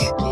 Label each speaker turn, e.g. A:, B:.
A: week.